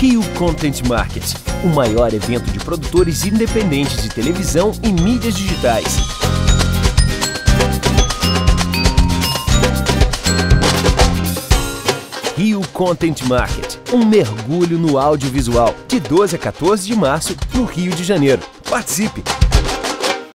Rio Content Market, o maior evento de produtores independentes de televisão e mídias digitais. Rio Content Market, um mergulho no audiovisual, de 12 a 14 de março, no Rio de Janeiro. Participe!